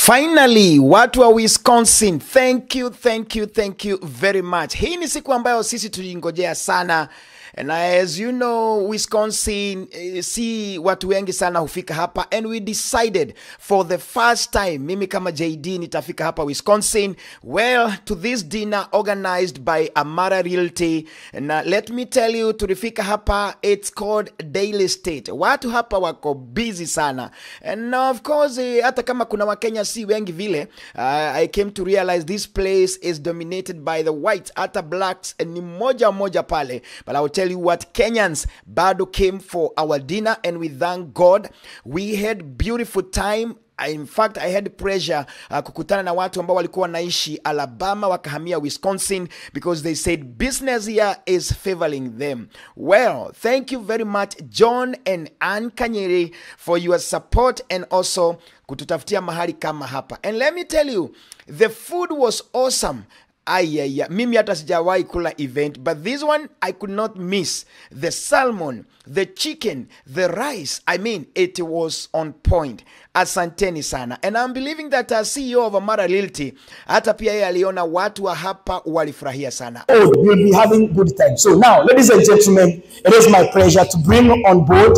Finally, watu wa Wisconsin, thank you, thank you, thank you very much. Hii ni siku ambayo sisi tulingojea sana and as you know Wisconsin eh, si watu wengi sana hufika hapa. And we decided for the first time mimi kama JD nitafika hapa Wisconsin. Well to this dinner organized by Amara Realty. Na let me tell you tulifika hapa it's called Daily State. Watu hapa wako busy sana. And of course eh, hata kama kuna wakenya si wengi vile uh, I came to realize this place is dominated by the whites hata blacks ni moja moja pale. But I will tell you what Kenyans bado came for our dinner and we thank God. We had beautiful time. In fact i had pressure uh, kukutana na watu ambao walikuwa wanaishi alabama wakahamia wisconsin because they said business here is favoring them. Well thank you very much john and ann kanyeri for your support and also kututafutia mahali kama hapa. And let me tell you the food was awesome ayaya mimi hata sijawahi kula event but this one i could not miss. The salmon the chicken the rice. I mean it was on point. Asanteni sana. And i'm believing that a ceo of amara realty hata pia yeye aliona watu wa hapa walifurahia sana. Oh, we'll be having good time. So now, ladies and gentlemen, it is my pleasure to bring on board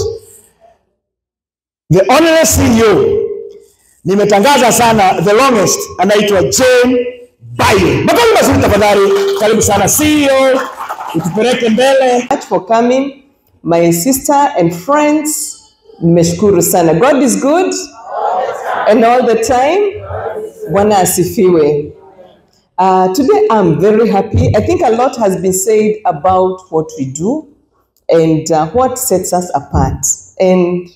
the honorable CEO. Nimetangaza sana the longest, anaitwa Jane Bayo. Makofi mazuri tafadhali. Karibu sana CEO, utupeleke mbele. for coming, my sister and friends. Nimeshukuru sana. God is good and all the time. Bwana asifiwe. Uh, today I'm very happy. I think a lot has been said about what we do and uh, what sets us apart. And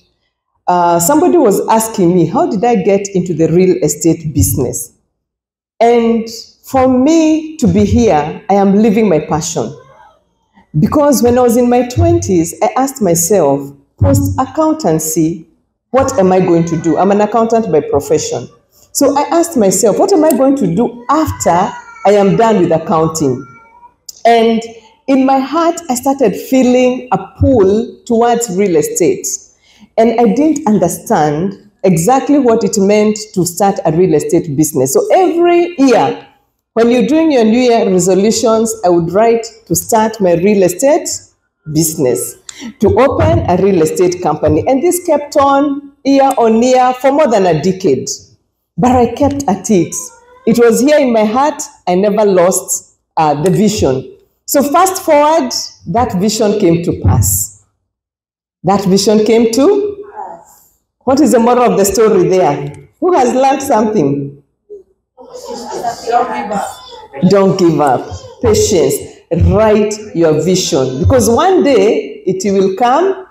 uh, somebody was asking me, how did I get into the real estate business? And for me to be here, I am living my passion. Because when I was in my 20s, I asked myself, post accountancy, what am I going to do? I'm an accountant by profession. So I asked myself, what am I going to do after I am done with accounting? And in my heart, I started feeling a pull towards real estate. And I didn't understand exactly what it meant to start a real estate business. So every year, when you're doing your New Year resolutions, I would write to start my real estate business, to open a real estate company. And this kept on year on year for more than a decade. But I kept at it. It was here in my heart. I never lost uh, the vision. So, fast forward, that vision came to pass. That vision came to What is the moral of the story there? Who has learned something? Don't give up. Don't give up. Patience. Write your vision because one day it will come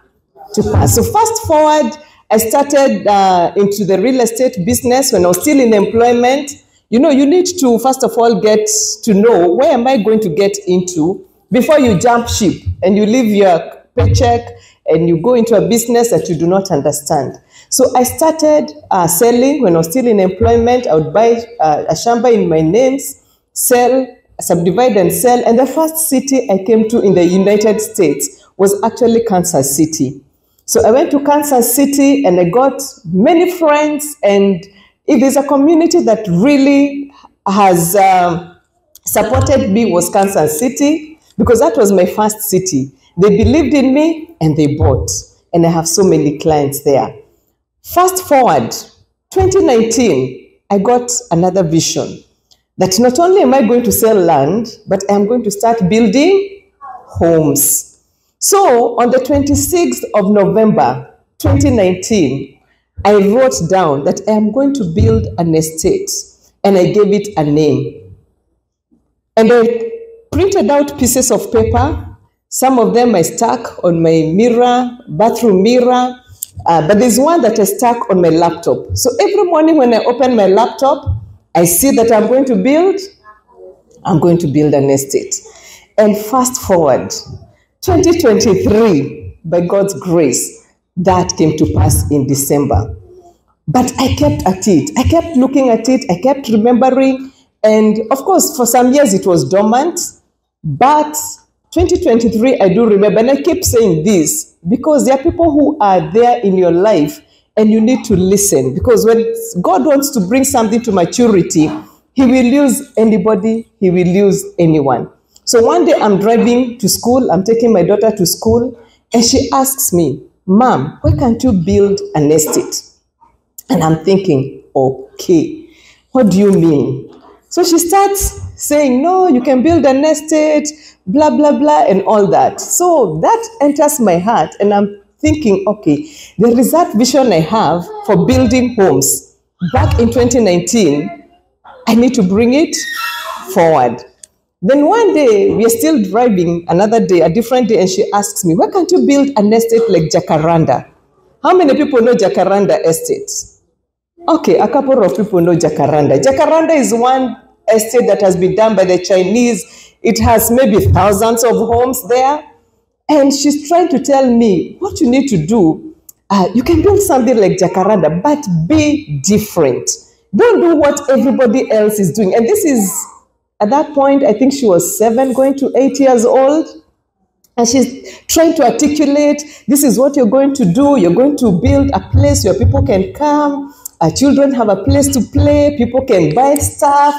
to pass. So, fast forward, I started uh, into the real estate business when I was still in employment. You know, you need to, first of all, get to know where am I going to get into before you jump ship and you leave your paycheck and you go into a business that you do not understand. So I started uh, selling when I was still in employment. I would buy uh, a shamba in my names, sell, subdivide and sell. And the first city I came to in the United States was actually Kansas City. So I went to Kansas City and I got many friends. And if there's a community that really has um, supported me was Kansas City because that was my first city. They believed in me and they bought. And I have so many clients there. Fast forward, 2019, I got another vision that not only am I going to sell land, but I am going to start building homes. So on the 26th of November 2019, I wrote down that I am going to build an estate and I gave it a name. And I printed out pieces of paper. Some of them I stuck on my mirror, bathroom mirror, uh, but there's one that I stuck on my laptop. So every morning when I open my laptop, I see that I'm going to build, I'm going to build an estate. And fast forward, 2023, by God's grace, that came to pass in December. But I kept at it. I kept looking at it. I kept remembering. And of course, for some years it was dormant. But 2023, I do remember. And I keep saying this because there are people who are there in your life and you need to listen because when God wants to bring something to maturity, He will use anybody, He will use anyone. So one day I'm driving to school, I'm taking my daughter to school, and she asks me, Mom, why can't you build an estate? And I'm thinking, okay, what do you mean? So she starts saying, no, you can build an estate, blah, blah, blah, and all that. So that enters my heart, and I'm thinking, okay, there is that vision I have for building homes. Back in 2019, I need to bring it forward. Then one day, we are still driving, another day, a different day, and she asks me, why can't you build an estate like Jacaranda? How many people know Jacaranda Estate? Okay, a couple of people know Jacaranda. Jacaranda is one estate that has been done by the Chinese. It has maybe thousands of homes there. And she's trying to tell me what you need to do. Uh, you can build something like Jacaranda, but be different. Don't do what everybody else is doing. And this is, at that point, I think she was seven, going to eight years old. And she's trying to articulate this is what you're going to do. You're going to build a place where people can come, uh, children have a place to play, people can buy stuff.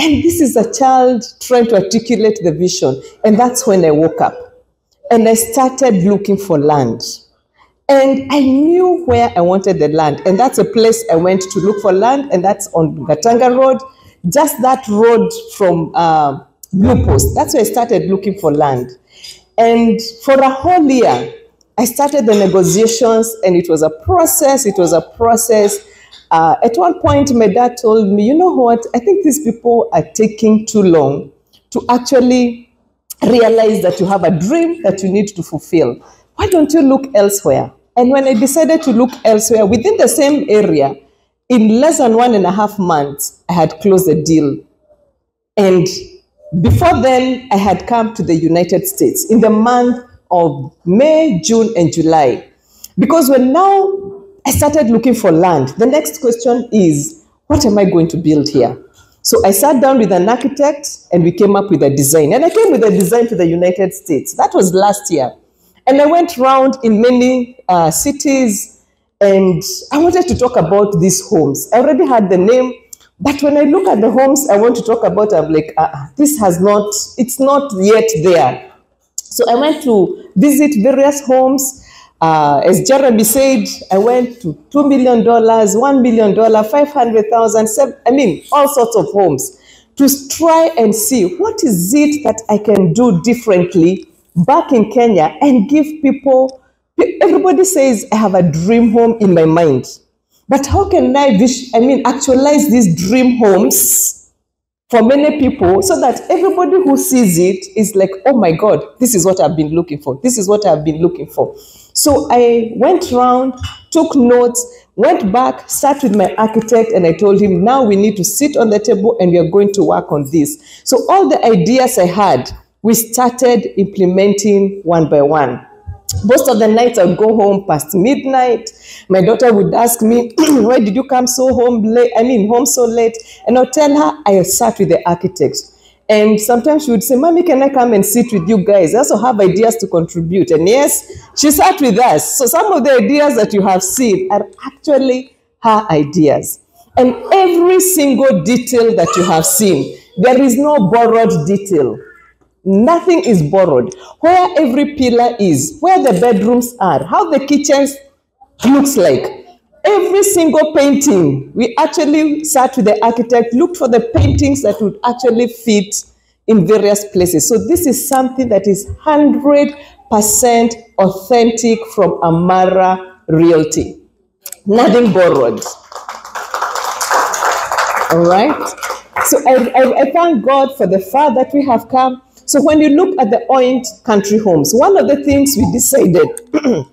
And this is a child trying to articulate the vision. And that's when I woke up and I started looking for land. And I knew where I wanted the land. And that's a place I went to look for land, and that's on Gatanga Road, just that road from uh, Blue Post. That's where I started looking for land. And for a whole year, I started the negotiations, and it was a process. It was a process. Uh, at one point, my dad told me, You know what? I think these people are taking too long to actually realize that you have a dream that you need to fulfill. Why don't you look elsewhere? And when I decided to look elsewhere within the same area, in less than one and a half months, I had closed the deal. And before then, I had come to the United States in the month of May, June, and July. Because when now I started looking for land, the next question is, what am I going to build here? So I sat down with an architect and we came up with a design. And I came with a design to the United States. That was last year. And I went around in many uh, cities and I wanted to talk about these homes. I already had the name, but when I look at the homes I want to talk about, I'm like, uh, this has not, it's not yet there. So I went to visit various homes. Uh, as Jeremy said, I went to $2 million, $1 million, 500,000, I mean, all sorts of homes to try and see what is it that I can do differently back in Kenya and give people, everybody says, I have a dream home in my mind. But how can I, I mean, actualize these dream homes for many people so that everybody who sees it is like, oh my God, this is what I've been looking for. This is what I've been looking for. So I went around, took notes, went back, sat with my architect, and I told him, now we need to sit on the table and we are going to work on this. So all the ideas I had, we started implementing one by one. Most of the nights I would go home past midnight. My daughter would ask me, Why did you come so home late? I mean, home so late? And I'll tell her I sat with the architect. And sometimes she would say, Mommy, can I come and sit with you guys? I also have ideas to contribute. And yes, she sat with us. So some of the ideas that you have seen are actually her ideas. And every single detail that you have seen, there is no borrowed detail. Nothing is borrowed. Where every pillar is, where the bedrooms are, how the kitchens looks like. Every single painting, we actually sat with the architect, looked for the paintings that would actually fit in various places. So this is something that is 100% authentic from Amara Realty. Nothing borrowed. All right? So I, I, I thank God for the far that we have come. So when you look at the Oint country homes, one of the things we decided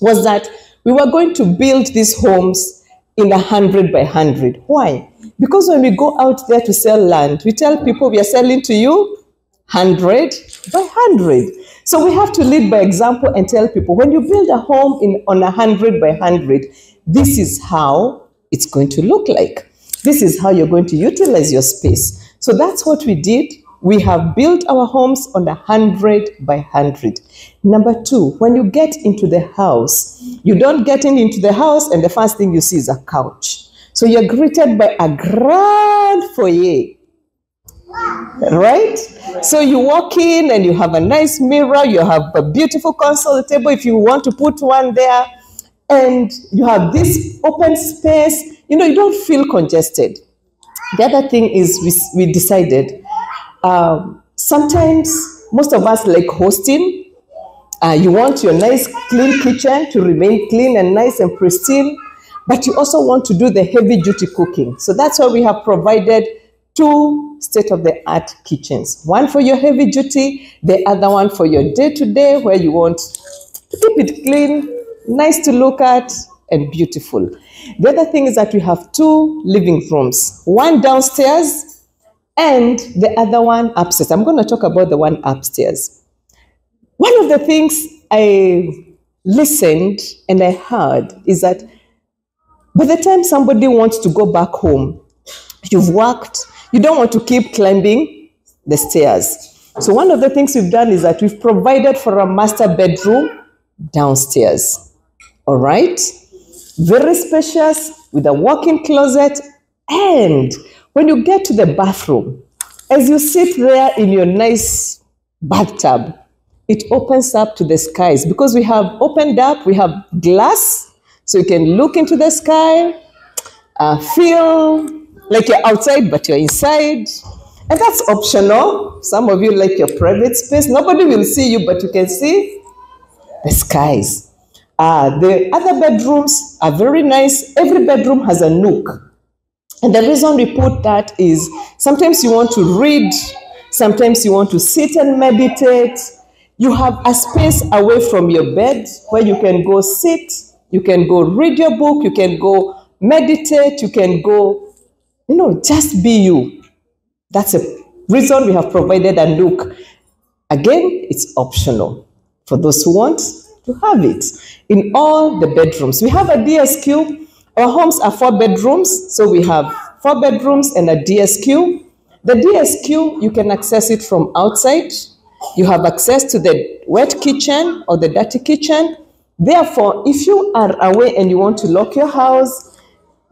was that we were going to build these homes in a hundred by hundred. Why? Because when we go out there to sell land, we tell people we are selling to you hundred by hundred. So we have to lead by example and tell people when you build a home in on a hundred by hundred, this is how it's going to look like. This is how you're going to utilize your space. So that's what we did. We have built our homes on a hundred by hundred. Number two, when you get into the house, You don't get in into the house, and the first thing you see is a couch. So you're greeted by a grand foyer. Right? So you walk in and you have a nice mirror, you have a beautiful console table if you want to put one there, and you have this open space. You know, you don't feel congested. The other thing is, we, we decided um, sometimes most of us like hosting. Uh, you want your nice, clean kitchen to remain clean and nice and pristine, but you also want to do the heavy duty cooking. So that's why we have provided two state of the art kitchens one for your heavy duty, the other one for your day to day, where you want to keep it clean, nice to look at, and beautiful. The other thing is that we have two living rooms one downstairs and the other one upstairs. I'm going to talk about the one upstairs. One of the things I listened and I heard is that by the time somebody wants to go back home, you've worked, you don't want to keep climbing the stairs. So, one of the things we've done is that we've provided for a master bedroom downstairs. All right? Very spacious with a walk in closet. And when you get to the bathroom, as you sit there in your nice bathtub, it opens up to the skies because we have opened up, we have glass, so you can look into the sky, uh, feel like you're outside, but you're inside. And that's optional. Some of you like your private space. Nobody will see you, but you can see the skies. Uh, the other bedrooms are very nice. Every bedroom has a nook. And the reason we put that is sometimes you want to read, sometimes you want to sit and meditate. You have a space away from your bed where you can go sit, you can go read your book, you can go meditate, you can go, you know, just be you. That's a reason we have provided a nook. Again, it's optional for those who want to have it in all the bedrooms. We have a DSQ. Our homes are four bedrooms, so we have four bedrooms and a DSQ. The DSQ, you can access it from outside. You have access to the wet kitchen or the dirty kitchen. Therefore, if you are away and you want to lock your house,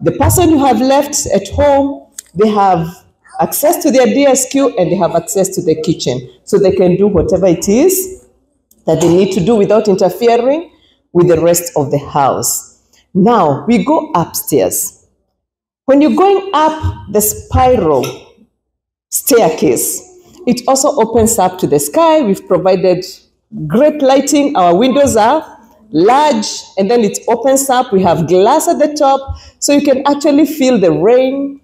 the person you have left at home, they have access to their DSQ and they have access to the kitchen. So they can do whatever it is that they need to do without interfering with the rest of the house. Now we go upstairs. When you're going up the spiral staircase, it also opens up to the sky. We've provided great lighting. Our windows are large and then it opens up. We have glass at the top so you can actually feel the rain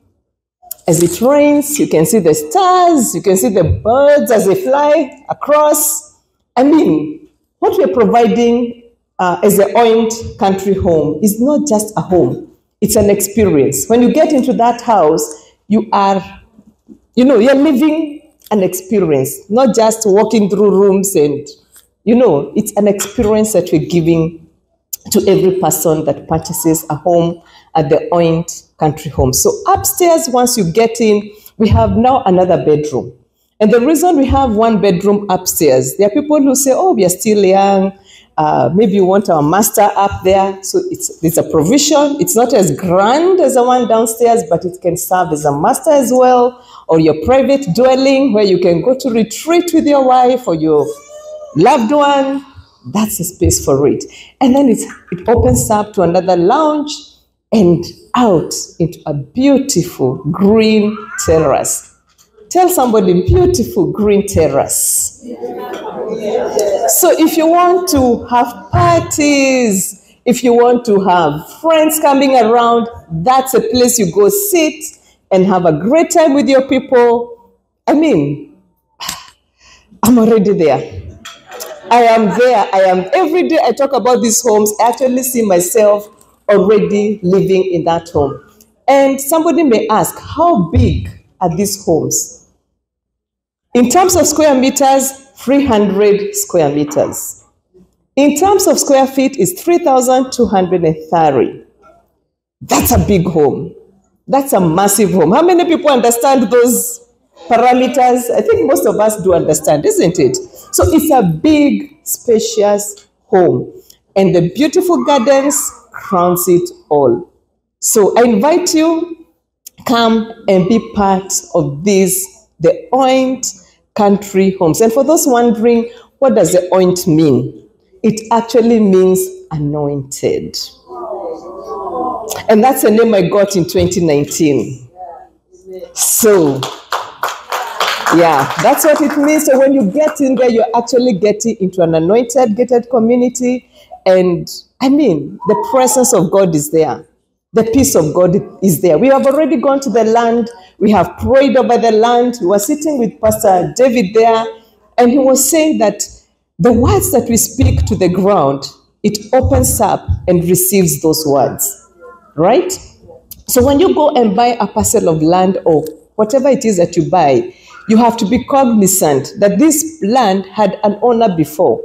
as it rains. You can see the stars. You can see the birds as they fly across. I mean, what we're providing uh, as a oint country home is not just a home, it's an experience. When you get into that house, you are, you know, you're living an experience, not just walking through rooms and, you know, it's an experience that we're giving to every person that purchases a home at the Oint Country Home. So upstairs, once you get in, we have now another bedroom. And the reason we have one bedroom upstairs, there are people who say, oh, we are still young. Uh, maybe you want our master up there. So it's, it's a provision. It's not as grand as the one downstairs, but it can serve as a master as well, or your private dwelling where you can go to retreat with your wife or your loved one. That's a space for it. And then it's, it opens up to another lounge and out into a beautiful green terrace. Tell somebody, beautiful green terrace. So if you want to have parties, if you want to have friends coming around, that's a place you go sit and have a great time with your people. I mean, I'm already there. I am there. I am every day I talk about these homes, I actually see myself already living in that home. And somebody may ask, how big are these homes? In terms of square meters, 300 square meters. In terms of square feet, it's 3,230. That's a big home. That's a massive home. How many people understand those parameters? I think most of us do understand, isn't it? So it's a big, spacious home. and the beautiful gardens crowns it all. So I invite you, come and be part of this, the Oint Country Homes. And for those wondering, what does the Oint mean? It actually means anointed. And that's the name I got in 2019. So, yeah, that's what it means. So when you get in there, you're actually getting into an anointed, gated community. And I mean, the presence of God is there. The peace of God is there. We have already gone to the land. We have prayed over the land. We were sitting with Pastor David there, and he was saying that the words that we speak to the ground, it opens up and receives those words, right? So when you go and buy a parcel of land or whatever it is that you buy, you have to be cognizant that this land had an owner before.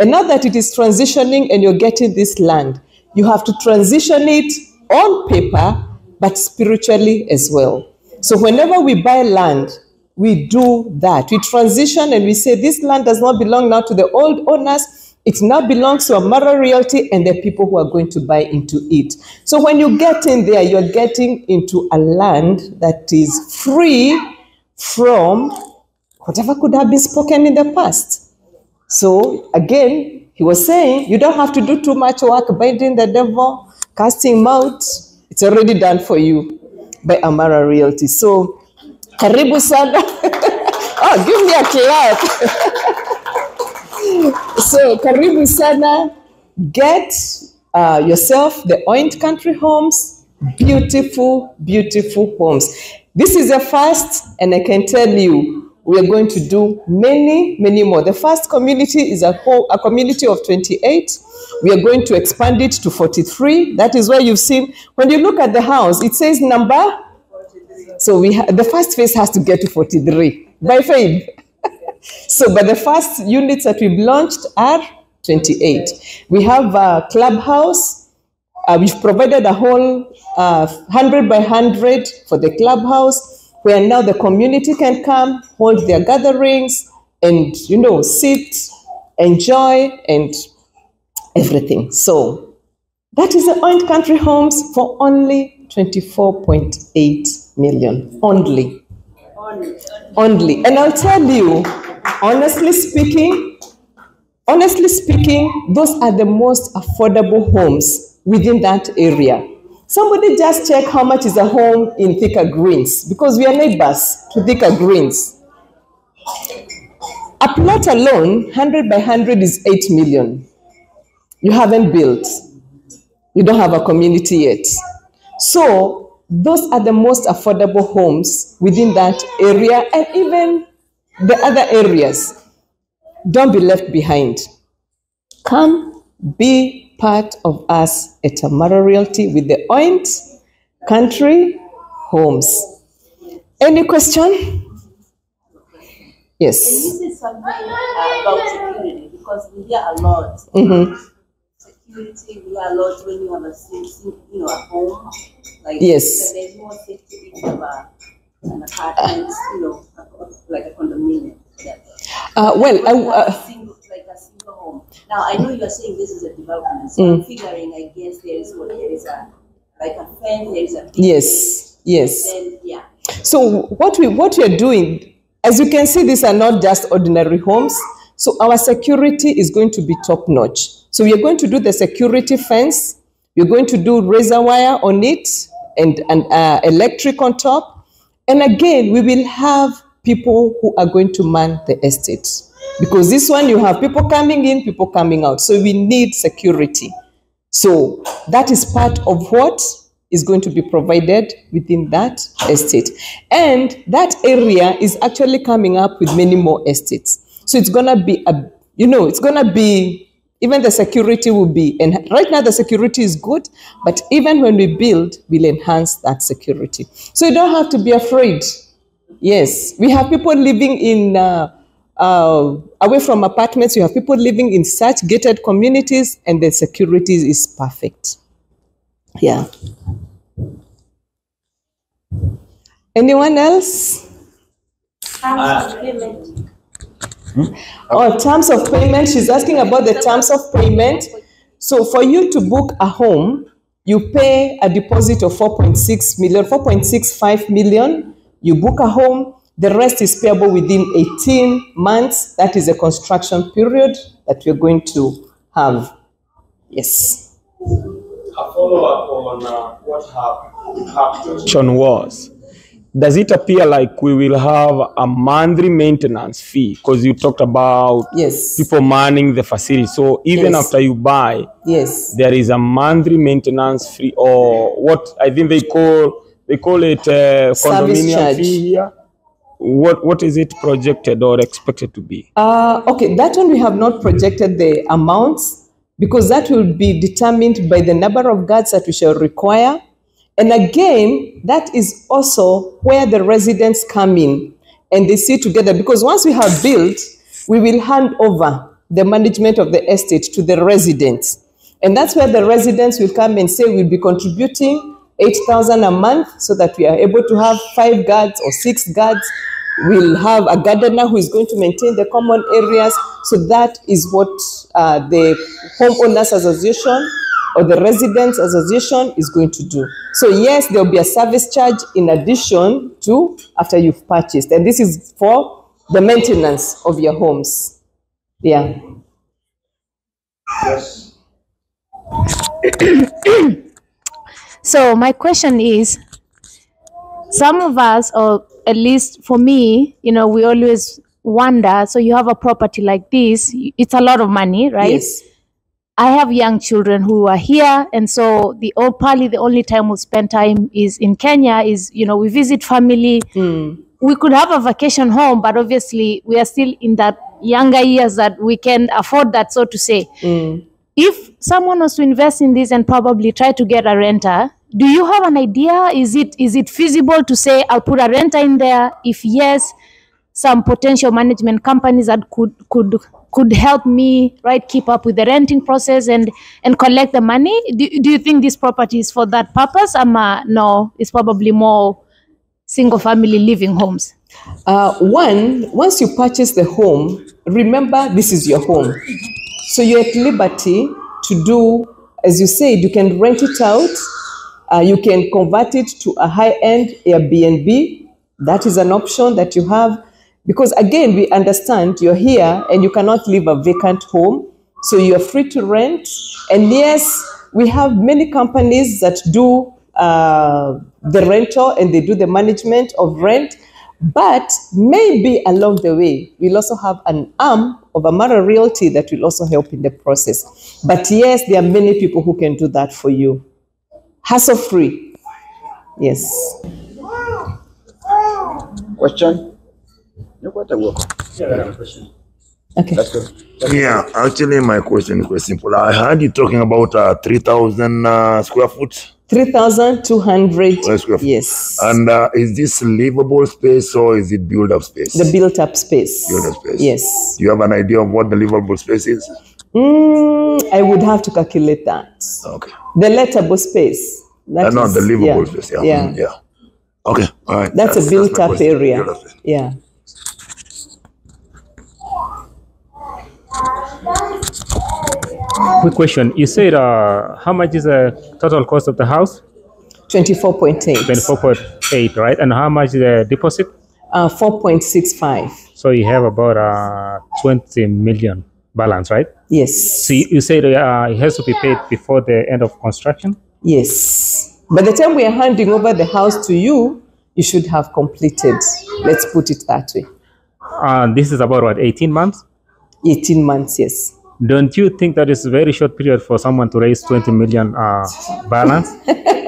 And now that it is transitioning and you're getting this land, you have to transition it on paper, but spiritually as well. So whenever we buy land, we do that. We transition and we say this land does not belong now to the old owners. It now belongs to Amara Realty and the people who are going to buy into it. So when you get in there, you're getting into a land that is free from whatever could have been spoken in the past. So again, he was saying, you don't have to do too much work binding the devil, casting him out. It's already done for you by Amara Realty. So, karibu sana. oh, give me a clap. so, karibu sana. Get uh, yourself the Oint Country Homes. Beautiful, beautiful homes. This is the first, and I can tell you, we are going to do many, many more. The first community is a, a community of 28. We are going to expand it to 43. That is where you've seen, when you look at the house, it says number. 43. So we the first phase has to get to 43 by faith. so, but the first units that we've launched are 28. We have a clubhouse. Uh, we've provided a whole uh, 100 by 100 for the clubhouse where now the community can come, hold their gatherings, and you know, sit, enjoy, and everything. So that is the Oint Country Homes for only 24.8 million. Only. Only. And I'll tell you, honestly speaking, honestly speaking, those are the most affordable homes within that area. Somebody just check how much is a home in Thika Greens because we are neighbors to Thika Greens. A plot alone, 100 by 100 is 8 million. You haven't built. You don't have a community yet. So, those are the most affordable homes within that area and even the other areas. Don't be left behind. Come be part of us at Amara Realty with the Oint Country Homes. Any question? Yes. This is something about security because we hear a lot. Mhm. Security, we hear a lot when you have a you know, a home. Like Yes. there's more safety if you have an apartment, you know, like a condominium. Uh, well, I, uh, single, like a single home. Now I know you are saying this is a development, so I'm figuring. I guess there is what there is a like a fence, there is a yes, yes. Then yeah. So what we what we are doing, as you can see, these are not just ordinary homes. So our security is going to be top notch. So we are going to do the security fence. We're going to do razor wire on it and and uh, electric on top. And again, we will have people who are going to man the estate because this one you have people coming in, people coming out. So we need security. So that is part of what is going to be provided within that estate. And that area is actually coming up with many more estates. So it's going to be, a, you know, it's going to be, even the security will be, and right now the security is good, but even when we build, we'll enhance that security. So you don't have to be afraid. Yes, we have people living in, uh, uh, away from apartments, you have people living in such gated communities, and the security is perfect. Yeah. Anyone else? Oh, terms of payment. She's asking about the terms of payment. So for you to book a home, you pay a deposit of 4.6 million, 4.65 million. You book a home. The rest is payable within 18 months. That is a construction period that we're going to have. Yes. a follow-up on uh, what her, her question was. Does it appear like we will have a monthly maintenance fee? Because you talked about Yes. people manning the facility. So even Yes. after you buy, Yes. there is a monthly maintenance fee, or what I think they call they call it uh, condominium fee here. What what is it projected or expected to be? Uh, okay, that one we have not projected the amounts because that will be determined by the number of guards that we shall require. And again, that is also where the residents come in and they see together because once we have built, we will hand over the management of the estate to the residents. And that's where the residents will come and say we'll be contributing 8,000 a month so that we are able to have five guards or six guards. We'll have a gardener who is going to maintain the common areas. So that is what uh, the homeowners association or the residents association is going to do. So yes, there will be a service charge in addition to after you've purchased. And this is for the maintenance of your homes. Yeah. Yes. So my question is, some of us, or at least for me, you know, we always wonder. So you have a property like this; it's a lot of money, right? Yes. I have young children who are here, and so the probably the only time we spend time is in Kenya. Is you know we visit family. Hmm. We could have a vacation home, but obviously we are still in that younger years that we can afford that, so to say hmm. if someone was to invest in this and probably try to get a renter do you have an idea is it is it feasible to say i'll put a renter in there if yes some potential management companies that could could could help me right keep up with the renting process and and collect the money do, do you think this property is for that purpose um, uh, no it's probably more single family living homes Uh, one, once you purchase the home, remember this is your home. So you're at liberty to do, as you said, you can rent it out, uh, you can convert it to a high end Airbnb. That is an option that you have. Because again, we understand you're here and you cannot leave a vacant home. So you're free to rent. And yes, we have many companies that do uh, the rental and they do the management of rent. But maybe along the way, we'll also have an arm of Amara Realty that will also help in the process. But yes, there are many people who can do that for you. Hassle free. Yes. Question? You got a work. Okay. Let's go. Yeah, actually, my question is quite simple. I heard you talking about uh, 3,000 uh, square foot. 3,200. uh, square foot. Yes. And uh, is this livable space or is it build up space? the built up space. Built up space. Yes. Do you have an idea of what the livable space is? Mm, I would have to calculate that. Okay. The lettable space. that Uh, no, is- the livable yeah, space. Yeah. Yeah. Mm, yeah. Okay. All right. That's, a built my up question. area. Built up. Yeah. Quick question. You said uh, how much is the total cost of the house? 24.8. 24.8, right? And how much is the deposit? Uh, 4.65. So you have about uh, 20 million balance, right? Yes. So you, you said uh, it has to be paid before the end of construction? Yes. By the time we are handing over the house to you, you should have completed. Let's put it that way. Uh, this is about what, 18 months? 18 months, yes. Don't you think that is a very short period for someone to raise 20 million uh, balance?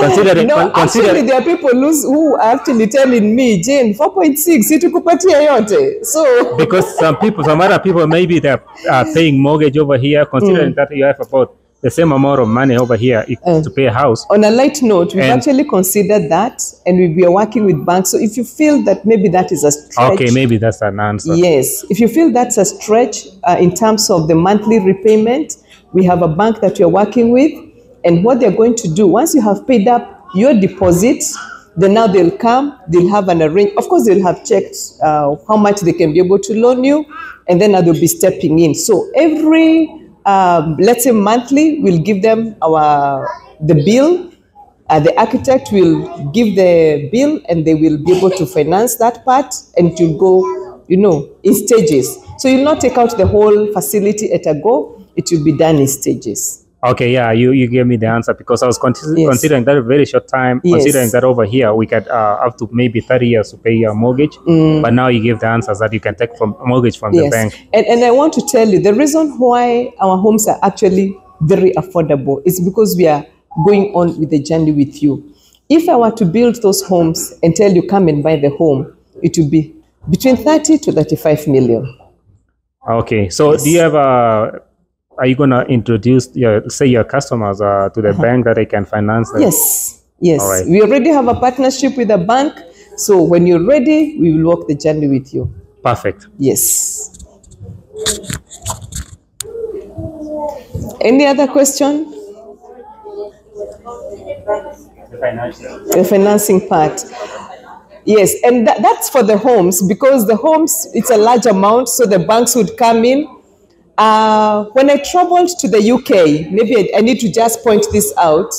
considering, No, con- actually, there are people lose, who are actually telling me, Jane, 4.6, situkupatia yote. So, because some people, some other people, maybe they are uh, paying mortgage over here, considering mm. that you have about the same amount of money over here Uh. to pay a house. on a light note, we've And- actually considered that and we we are working with banks. So, if you feel that maybe that is a stretch, Okay, maybe that's an answer. Yes, if you feel that's a stretch uh, in terms of the monthly repayment, we have a bank that you're working with, and what they're going to do once you have paid up your deposit, then now they'll come, they'll have an arrange. Of course, they'll have checked uh, how much they can be able to loan you, and then now they'll be stepping in. So every um, let's say monthly, we'll give them our the bill. Uh, the architect will give the bill, and they will be able to finance that part, and it will go, you know, in stages. So you'll not take out the whole facility at a go. It will be done in stages. Okay, yeah, you, you gave me the answer because I was consi- Yes. considering that a very short time, Yes. considering that over here we get uh, up to maybe 30 years to pay your mortgage. But now you give the answers that you can take from mortgage from the Yes. bank. And, and I want to tell you the reason why our homes are actually very affordable is because we are going on with the journey with you. If I were to build those homes and tell you come and buy the home, it would be between 30 to 35 million. Okay, so do you have a are you gonna introduce your say your customers uh, to the bank that they can finance them? Yes, yes. All right. We already have a partnership with a bank. So when you're ready, we will walk the journey with you. Perfect. Yes. Any other question? The financing part. Yes, and tha- that's for the homes because the homes, it's a large amount, so the banks would come in. Uh, when I traveled to the UK, maybe I, I need to just point this out.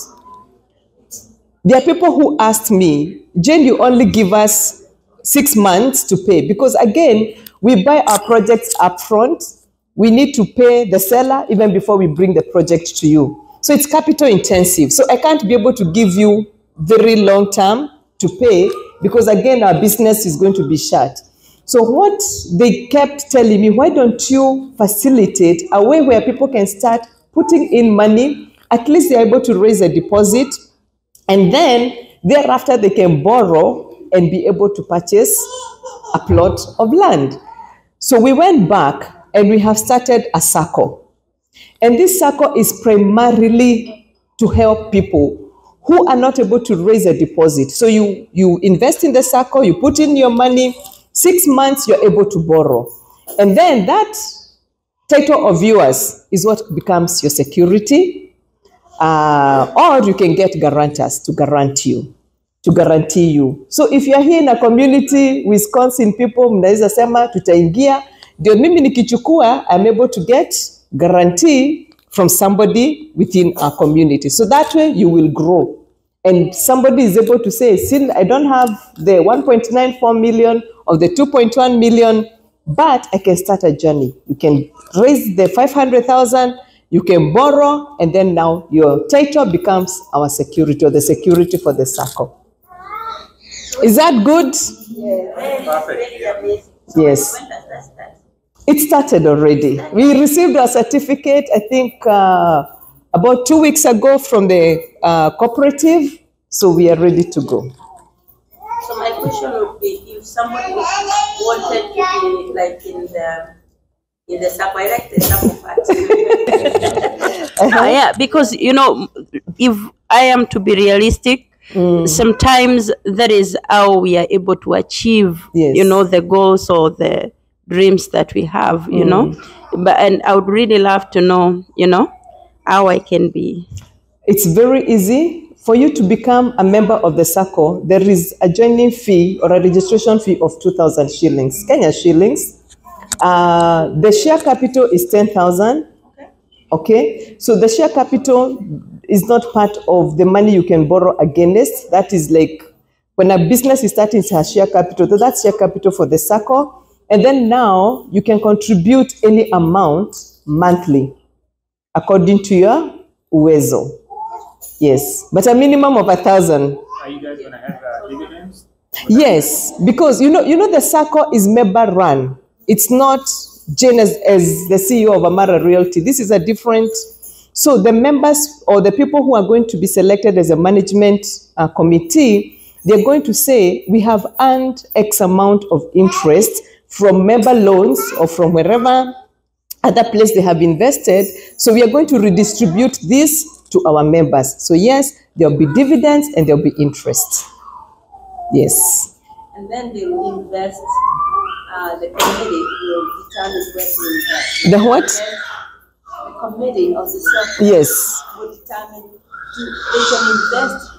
There are people who asked me, Jane, you only give us six months to pay because again, we buy our projects upfront. We need to pay the seller even before we bring the project to you. So it's capital intensive. So I can't be able to give you very long term to pay because again, our business is going to be shut. So what they kept telling me, why don't you facilitate a way where people can start putting in money? At least they're able to raise a deposit and then thereafter, they can borrow and be able to purchase a plot of land. So we went back and we have started a circle. And this circle is primarily to help people who are not able to raise a deposit. So you, you invest in the circle, you put in your money, six months you're able to borrow. And then that title of yours is what becomes your security uh, or you can get guarantors to guarantee you to guarantee you. So if you are here in a community wisconsin people mnaweza sema tutaingia. Ndio mimi nikichukua i'm able to get guarantee from somebody within our community. So that way you will grow. And somebody is able to say since i don't have the 1.94 million of the 2.1 million but i can start a journey. You can raise the 500000 you can borrow and then now your title becomes our security or the security for the circle. Is that good? Yes. It started already. We received our certificate i think uh, about two weeks ago from the uh, cooperative so we are ready to go. So my question if somebody wanted to be like in the, in the sub, I like the sub part. Uh, yeah, because you know, if I am to be realistic, sometimes that is how we are able to achieve, Yes. you know, the goals or the dreams that we have, you know. But and I would really love to know, you know, how I can be. It's very easy. For you to become a member of the circle, there is a joining fee or a registration fee of 2,000 shillings, Kenya shillings. Uh, the share capital is 10,000. Okay, so the share capital is not part of the money you can borrow against. That is like when a business is starting its her share capital, so that's share capital for the circle. And then now you can contribute any amount monthly according to your uwezo. Yes, but a minimum of a thousand. Are you guys gonna have uh, dividends? Yes, because you know, you know, the circle is member run. It's not Jane as, as the CEO of Amara Realty. This is a different. So the members or the people who are going to be selected as a management uh, committee, they're going to say we have earned X amount of interest from member loans or from wherever other place they have invested. So we are going to redistribute this to our members. So yes, there'll be dividends and there'll be interest. Yes. And then they will invest, uh, the committee will determine where to invest. The what? The committee of the circle Yes. will determine, to, they can invest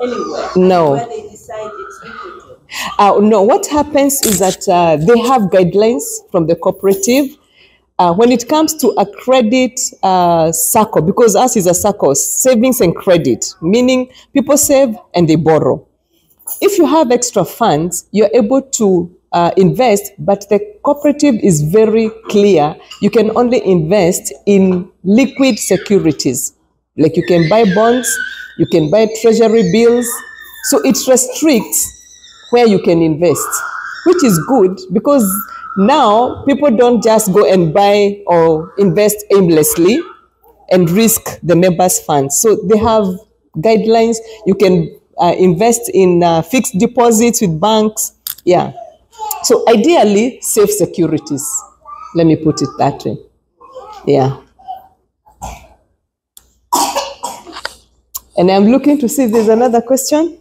anywhere. No. Where they decide it's to. Uh, no, what happens is that uh, they have guidelines from the cooperative. Uh, when it comes to a credit uh, circle, because us is a circle, savings and credit, meaning people save and they borrow. If you have extra funds, you're able to uh, invest, but the cooperative is very clear. You can only invest in liquid securities. Like you can buy bonds, you can buy treasury bills. So it restricts where you can invest, which is good because now people don't just go and buy or invest aimlessly and risk the members' funds. So they have guidelines. You can uh, invest in uh, fixed deposits with banks. Yeah. So ideally, safe securities. Let me put it that way. Yeah. And I'm looking to see if there's another question.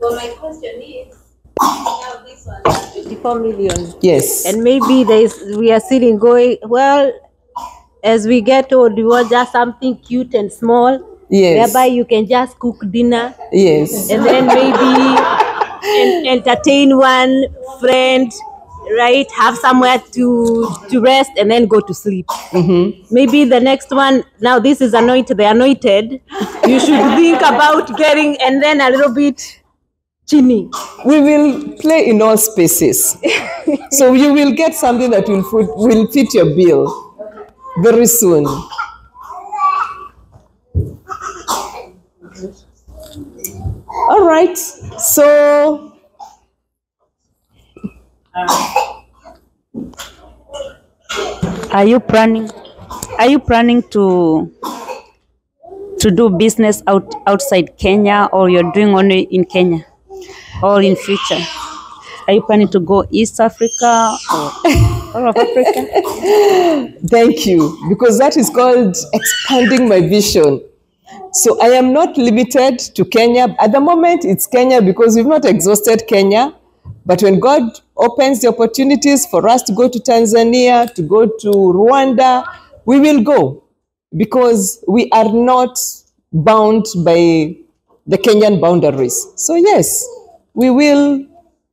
Well, my question is, 54 million. Yes. And maybe there's, we are sitting going, well, as we get old, we want just something cute and small. Yes. Whereby you can just cook dinner. Yes. And then maybe en- entertain one friend, right? Have somewhere to to rest and then go to sleep. Mm-hmm. Maybe the next one, now this is anointed, the anointed. You should think about getting and then a little bit chini. We will play in all spaces. so you will get something that will fit, will fit your bill very soon. All right. So Are you planning? Are you planning to to do business out outside Kenya, or you're doing only in Kenya, or in future? Are you planning to go East Africa or all of Africa? Thank you, because that is called expanding my vision. So I am not limited to Kenya. At the moment, it's Kenya because we've not exhausted Kenya. But when God opens the opportunities for us to go to Tanzania, to go to Rwanda, we will go because we are not bound by the Kenyan boundaries. So, yes, we will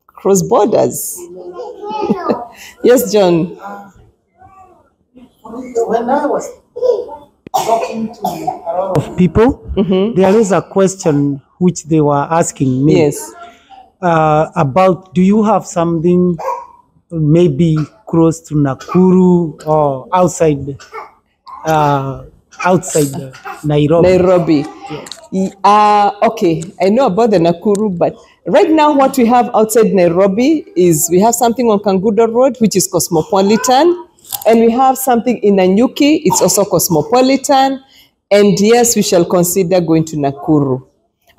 cross borders. yes, John. When I was talking to a lot of people, there is a question which they were asking me Yes. uh, about do you have something maybe close to Nakuru or outside uh, outside uh, Nairobi? Nairobi. Y- Uh, okay, I know about the Nakuru, but right now what we have outside Nairobi is we have something on Kangundo Road, which is cosmopolitan, and we have something in Nanyuki, it's also cosmopolitan, and yes, we shall consider going to Nakuru.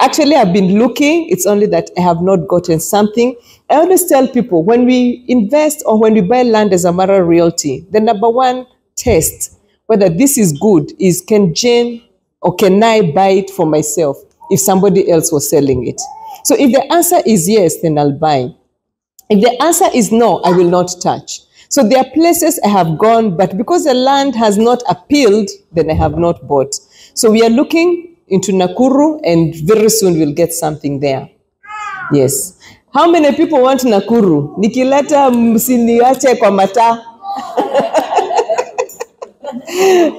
Actually, I've been looking, it's only that I have not gotten something. I always tell people when we invest or when we buy land as Amara Realty, the number one test whether this is good is can Jane or can I buy it for myself if somebody else was selling it? So if the answer is yes, then I'll buy. If the answer is no, I will not touch. So there are places I have gone, but because the land has not appealed, then I have not bought. So we are looking into Nakuru, and very soon we'll get something there. Yes. How many people want Nakuru? Nikileta msiniache kwa mataa.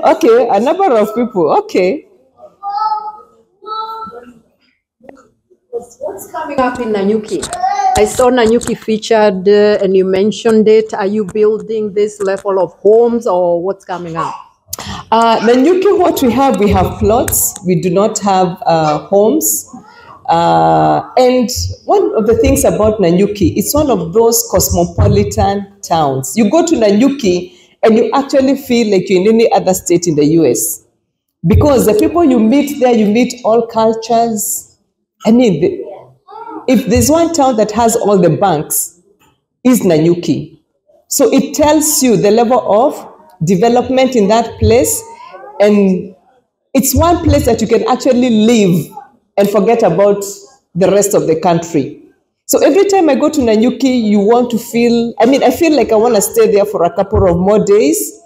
okay, a number of people. Okay. What's coming up in Nanyuki? I saw Nanyuki featured uh, and you mentioned it. Are you building this level of homes or what's coming up? Uh, Nanyuki, what we have, we have plots. We do not have uh, homes. Uh, and one of the things about Nanyuki, it's one of those cosmopolitan towns. You go to Nanyuki and you actually feel like you're in any other state in the US. Because the people you meet there, you meet all cultures. I mean, the, if there's one town that has all the banks, is Nanyuki. So it tells you the level of development in that place. And it's one place that you can actually live and forget about the rest of the country. So every time I go to Nanyuki, you want to feel, I mean, I feel like I want to stay there for a couple of more days.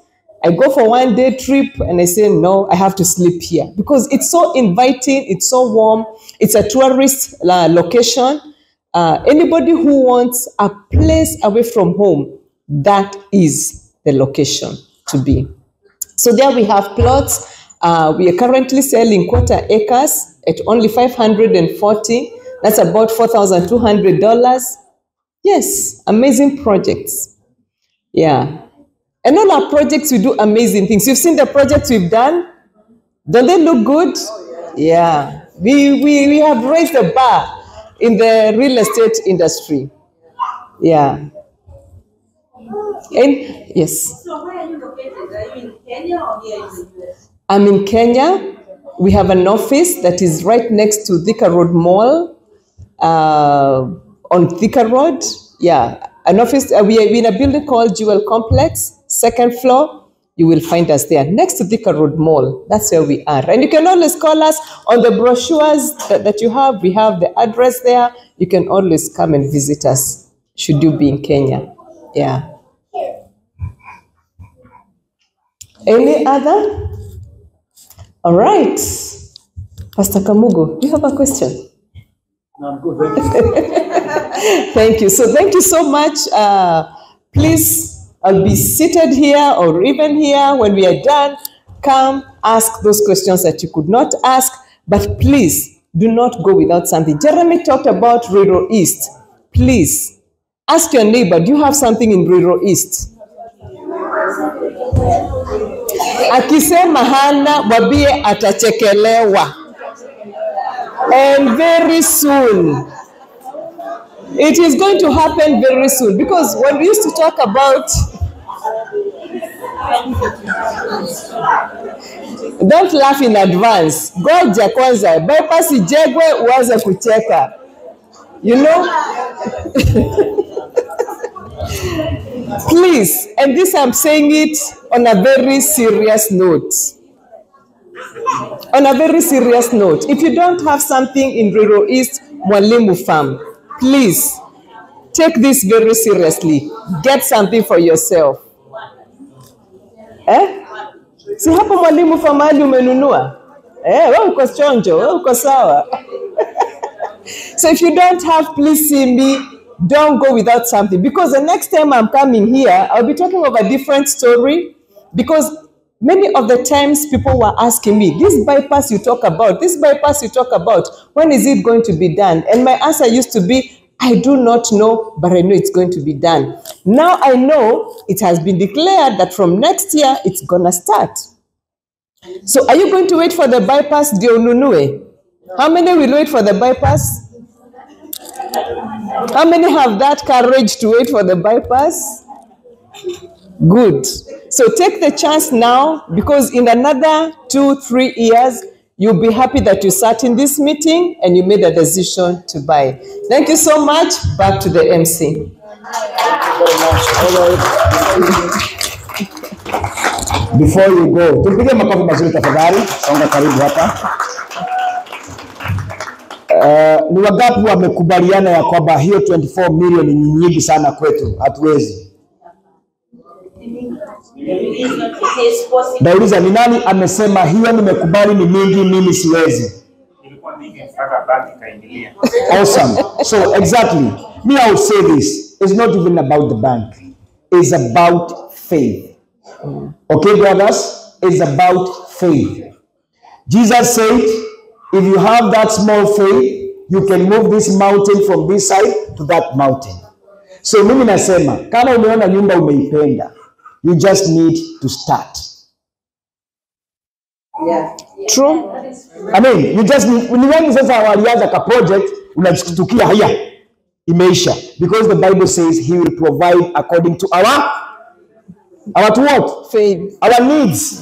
I go for one day trip and I say, no, I have to sleep here because it's so inviting, it's so warm, it's a tourist uh, location. Uh, anybody who wants a place away from home, that is the location to be. So there we have plots. Uh, we are currently selling quarter acres at only 540. That's about $4,200. Yes, amazing projects. Yeah. And all our projects, we do amazing things. You've seen the projects we've done? Don't they look good? Yeah. We, we, we have raised the bar in the real estate industry. Yeah. And yes. So where are you located? Are you in Kenya or here in the US? I'm in Kenya. We have an office that is right next to Thika Road Mall uh, on Thika Road. Yeah, an office. Uh, we are in a building called Jewel Complex, second floor. You will find us there next to Thika Road Mall. That's where we are. And you can always call us on the brochures that, that you have. We have the address there. You can always come and visit us should you be in Kenya. Yeah. Any other? All right. Pastor Kamugo, you have a question? I'm good. Thank you. So thank you so much. Uh, please, I'll be seated here or even here when we are done. Come ask those questions that you could not ask, but please do not go without something. Jeremy talked about Ruiru East. Please ask your neighbor, do you have something in Ruiru East? Akisema hana, mwambie atachekelewa. And very soon, it is going to happen very soon. Because when we used to talk about don't laugh in advance. Goja kwanza. Bypass ijengwe uanze kucheka you know? Please and this i'm saying it on a very serious note on a very serious note if you don't have something in Ruiru East mwalimu farm please take this very seriously. Get something for yourself. Eh? si hapo mwalimu farm mahali umenunua? Eh, we uko chonjo we uko sawa. So if you don't have please see me. Don't go without something. Because the next time i'm coming here i'll be talking of a different story. Because many of the times people were asking me this bypass you talk about this bypass you talk about when is it going to be done? And my answer used to be i do not know but i know it's going to be done. Now i know it has been declared that from next year it's gonna start. So are you going to wait for the bypass ndio ununue how many will wait for the bypass? How many have that courage to wait for the bypass good so take the chance now because in another two three years you'll be happy that you sat in this meeting and you made a decision to buy thank you so much back to the mc. Before you go, tupige makofi mazuri tafadhali. Songa karibu hapa. Uh, ni wangapi wamekubaliana ya kwamba hiyo 24 milioni ni nyingi sana kwetu, hatuwezi? Nauliza, ni nani amesema hiyo nimekubali ni mingi, mimi siwezi? Awesome. So exactly, me I would say this. It's not even about the bank. It's about faith. Okay, brothers, it's about faith. Jesus said, if you have that small faith, you can move this mountain from this side to that mountain. So mimi nasema, kama umeona nyumba umeipenda, you just need to start. True. I mean, you just need, ni wengi sasa walianza ka project unajitukia haya imeisha because the Bible says he will provide according to our our to what? Faith. Our needs.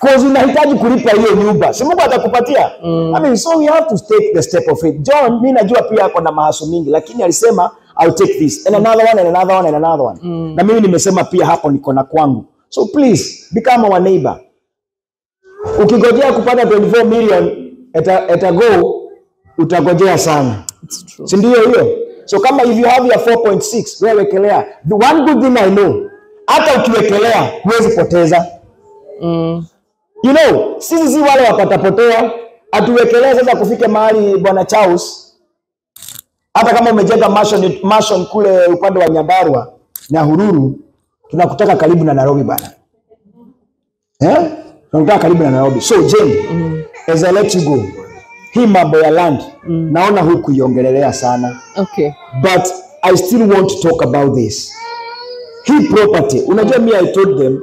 Cause unahitaji kulipa hiyo nyumba. Si Mungu atakupatia? I mean, so we have to take the step of faith. John, mimi najua pia ako na mahaso mingi lakini alisema I'll take this and another one and another one and another one. Na mimi nimesema pia hapo niko na kwangu. So please become our neighbor. Ukigojea kupata 24 million eta go utagojea sana. Si ndio hiyo? So kama if you have your 4.6 wewe wekelea. The one good thing I know, hata ukiwekelea huwezi poteza. You know, sisi si wale wapatapotea, atuwekelee sasa kufike mahali bwana Charles, hata kama umejenga mansion, mansion kule upande wa Nyandarua Nyahururu tunakutaka karibu na Nairobi bana. Eh? Tunakutaka karibu na Nairobi. So Jane, as I let you go, hii mambo ya land mm. naona hukuiongelelea sana. Okay. But I still want to talk about this. Hii property, unajua mi I told them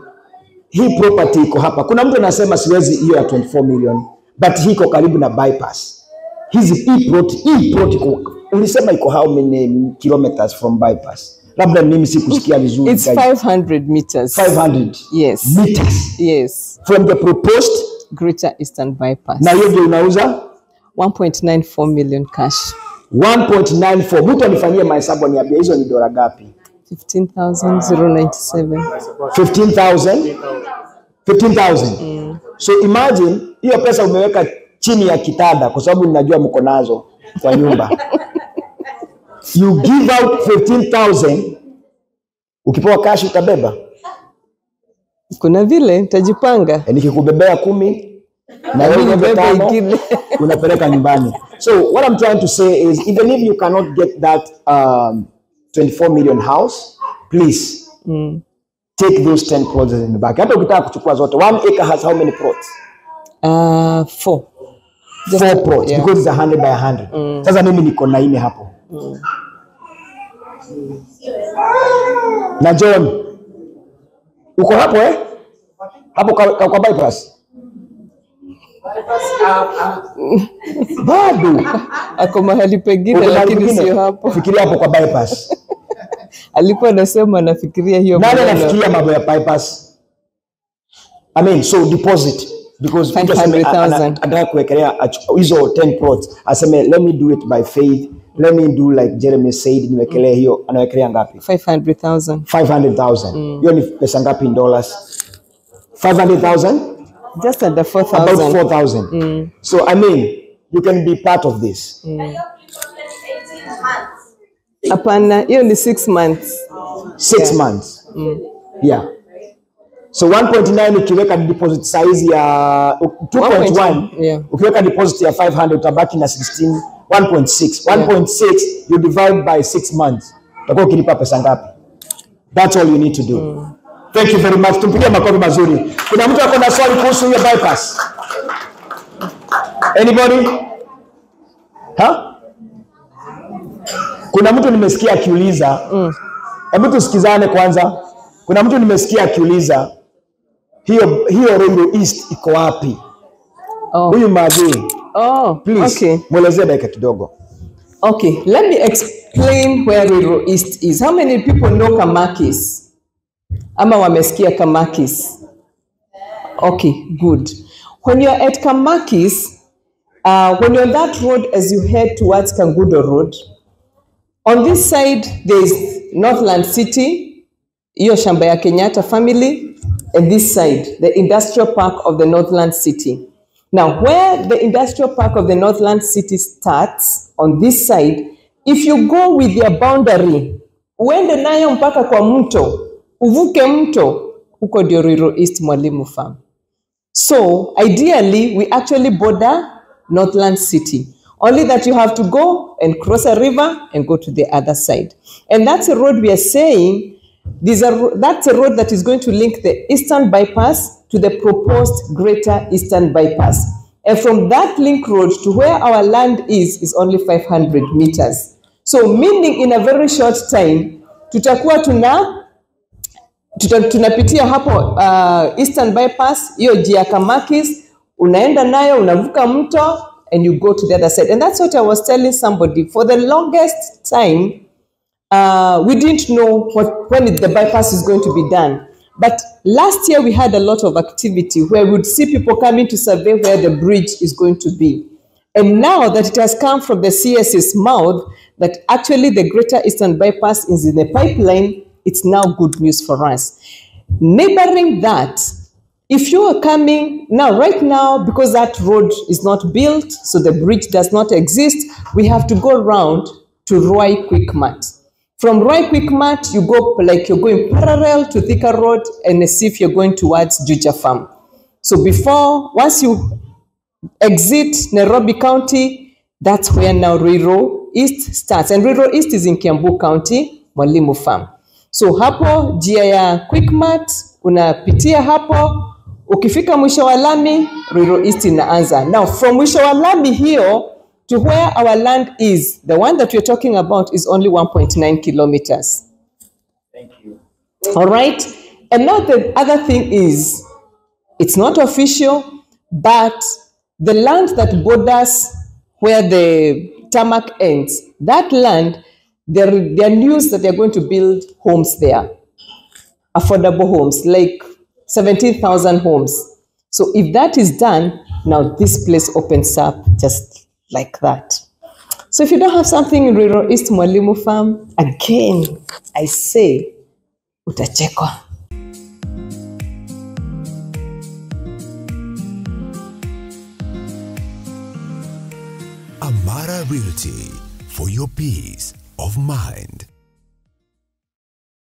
hii property iko hapa. Kuna mtu anasema siwezi hiyo ya 24 million, but hii iko karibu na bypass. Hizi hii plot, hii plot iko ulisema iko how many kilometers from bypass? Labda mimi sikusikia vizuri. It's guys. 500 meters. 500 Yes. meters Yes. from the proposed Greater Eastern Bypass. na hiyo ndio unauza 1.94 million cash. 1.94. Mtu anifanyie mahesabu aniambie hizo ni dola ngapi? 15,097. 15,000 15,000 so imagine hiyo pesa umeweka chini ya kitanda kwa sababu ninajua mko nazo kwa nyumba you give out 15,000 ukipewa cash utabeba Kuna vile nitajipanga. E, nikikubebea kumi na wewe ubebe tano, ingine. unapeleka nyumbani so what i'm trying to say is even if you cannot get that um, 24 million house please Mm. take those 10 plots in the back. Hata ukitaka kuchukua zote one acre has how many plots? Uh, four. Just four plots yeah. because it's 100 by 100 sasa mimi niko na nne hapo. Na John uko hapo eh? Hapo kwa, kwa, kwa bypass. Bado? Ako mahali pengine lakini sio hapo. fikiria hapo kwa bypass Alikuwa anasema anafikiria hiyo nani anafikiria mambo ya bypass I mean so deposit because 500,000. ana- anataka kuwekelea hizo 10 plots aseme let me do it by faith. Let me do like Jeremy said niwekelee hiyo anawekelea ngapi? 500,000. 500,000 mm. hiyo ni pesa ngapi in dollars? 500,000 Just under about 4,000. 4,000 mm. so I mean you can be part of this mm. Hapana, hiyo ni six months. six Yeah. months. Yeah. So 1.9 ukiweka deposit size ya 2.1 Yeah. ukiweka deposit ya 500 utabaki na 16 1.6 1.6 you divide by 6 months. Utakuwa ukilipa pesa ngapi? That's all you need to do. Thank you very much. Tumpigie makofi mazuri. Kuna mtu ako na swali kuhusu hiyo bypass? Anybody? Huh? Kuna mtu nimesikia akiuliza hebu tusikizane kwanza kuna mtu nimesikia akiuliza hiyo hiyo Ruiru East iko wapi Oh. huyu madhi Oh, please okay. mwelezee dakika kidogo Okay, let me explain where Ruiru East is. How many people know Kamakis? Ama wamesikia Kamakis? Okay, good. When you're at Kamakis, uh, when you're on that road as you head towards Kangudo Road, on this side there's Northland City, hiyo shamba ya Kenyatta family, and this side, the industrial park of the Northland City. Now, where the industrial park of the Northland City starts on this side, if you go with your boundary, uende nayo mpaka kwa mto, uvuke mto, huko East Mwalimu Farm. So ideally, we actually border Northland City. Only that you have to go and cross a river and go to the other side. And that's a road we are saying, these are, that's a road that is going to link the Eastern Bypass to the proposed Greater Eastern Bypass. And from that link road to where our land is, is only 500 meters. So meaning in a very short time, tutakuwa tuna tuta, tunapitia hapo uh, Eastern Bypass, hiyo njia ya Kamakis, unaenda nayo unavuka mto and you go to the other side. And that's what I was telling somebody. For the longest time, uh, we didn't know what, when the bypass is going to be done. But last year we had a lot of activity where we would see people coming to survey where the bridge is going to be. And now that it has come from the CS's mouth that actually the Greater Eastern Bypass is in the pipeline, it's now good news for us. Neighboring that, if you are coming now, right now, because that road is not built, so the bridge does not exist, we have to go around to Roy Quickmart. From Roy Quickmart, you go like you're going parallel to Thika Road and as if you're going towards Juja Farm. So before, once you exit Nairobi County, that's where now Ruiru East starts. And Ruiru East is in Kiambu County, Mwalimu Farm. So hapo njia ya Quickmart unapitia hapo, ukifika mwisho wa lami Ruiru East inaanza. Now from mwisho wa lami hiyo to where our land is, the one that we're talking about is only 1.9 kilometers. Thank you. All right. And now the other thing is, it's not official, but the land that borders where the tarmac ends, that land, there, there are news that they're going to build homes there, affordable homes, like 17,000 homes. So if that is done, now this place opens up just like that. So if you don't have something in Ruiru East Mwalimu Farm, again, I say, utachekwa. Amara Realty for your peace of mind.